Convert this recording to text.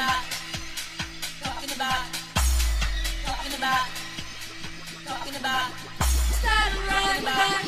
about, talking about, talking about, talking about, starting running about.